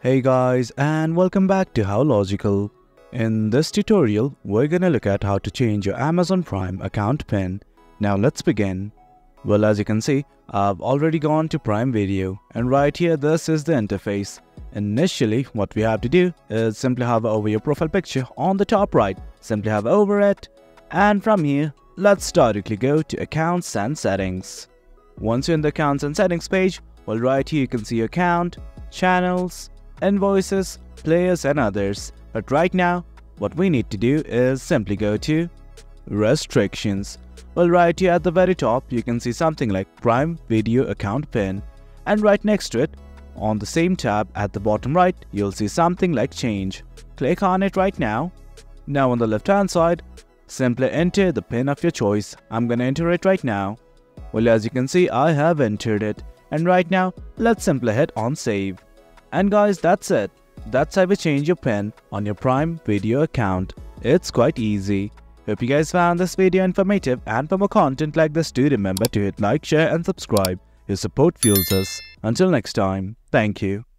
Hey guys and welcome back to HowLogical. In this tutorial, we're gonna look at how to change your Amazon Prime account PIN. Now let's begin. Well as you can see, I've already gone to Prime Video and right here this is the interface. Initially, what we have to do is simply hover over your profile picture on the top right, simply hover over it and from here, let's directly go to Accounts and Settings. Once you're in the Accounts and Settings page, well right here you can see Account, Channels, Invoices, Players and others. But right now, what we need to do is simply go to Restrictions. Well right here at the very top, you can see something like Prime Video Account PIN and right next to it, on the same tab at the bottom right, you'll see something like Change. Click on it right now. Now on the left hand side, simply enter the PIN of your choice. I'm gonna enter it right now. Well as you can see, I have entered it. And right now, let's simply hit on save. And guys, that's it. That's how you change your PIN on your Prime Video account. It's quite easy. Hope you guys found this video informative and for more content like this do remember to hit like, share and subscribe. Your support fuels us. Until next time, thank you.